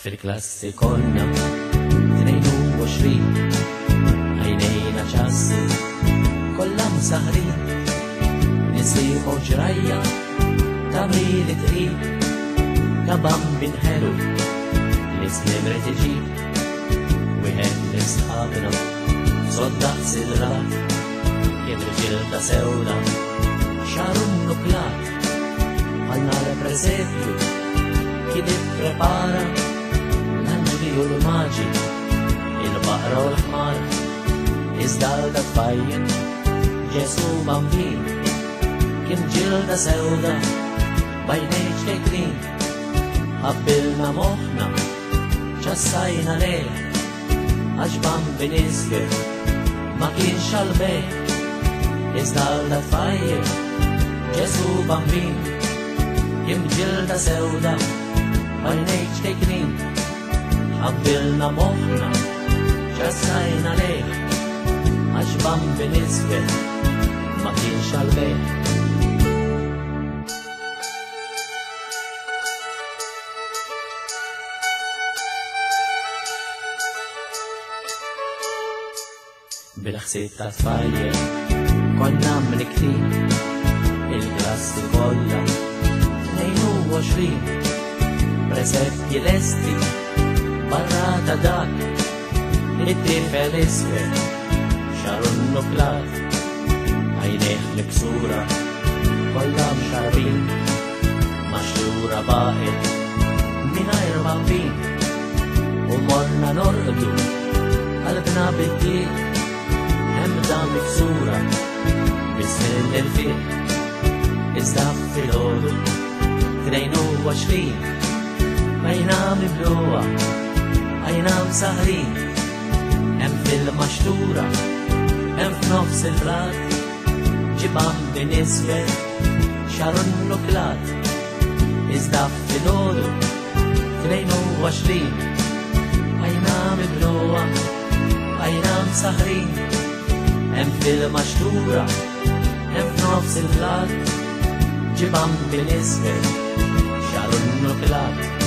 Fil-klassi konna 22 Għajnejna ċassi Kollam saħri Nisiħu ġrajja Ta' li tri Tabam min ħelu Nislim retiġi Wihet nisħabna Soddaq sidra Jibri ġilta sewna Xarun nuklat Għalna represepju Kidi prepara u l-maġi, il-baqra u l-ħmar, iżdal da tfajjen, ġesu bambin, kim ġilda sewda, bajnejċ tekrin, għabbilna moħna, ċassajna le għax bambin izgir, ma kien xalbe iżdal da tfajjen, ġesu bambin, kim ġilda sewda, bajnejċ tekrin, għabbilna moħna ċassajna lejn għax bambi nisbet ma kienx għalbejn bil-ħsieb ta' tfajje konna mliktib il-klassi kollha 22 presetti lesti barra ta' dak id-tifel xarun nuklat għajneħ l-ksura Kolla mxarbin maxxura baħed mingħajr bambin u morna norqdu qalbna bid-dieq emda miksura Bissin il-fiq iżda fil-ħodu tnejn u għaxrin ma jina jien u saħrin Hemm fil-maxtura, hemm f'nofs il-blat Ġibam din isfel, xarun nuklat Iżda fil-ħodu, tnejn u għaxrin Għajna mibluwa, għajna msaħrin Hemm fil-maxtura, hemm f'nofs il-blat Ġibam din isfel, xarun nuklat